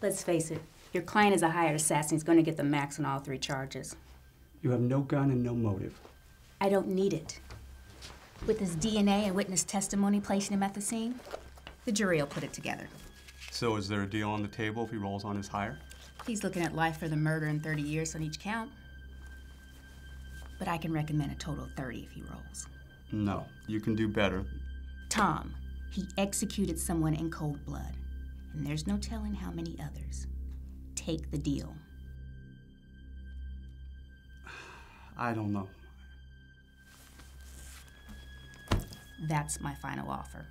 Let's face it, your client is a hired assassin. He's going to get the max on all three charges. You have no gun and no motive. I don't need it. With his DNA and witness testimony placing him at the scene, the jury will put it together. So is there a deal on the table if he rolls on his hire? He's looking at life for the murder and 30 years on each count. But I can recommend a total of 30 if he rolls. No, you can do better. Tom, he executed someone in cold blood. And there's no telling how many others. Take the deal. I don't know. That's my final offer.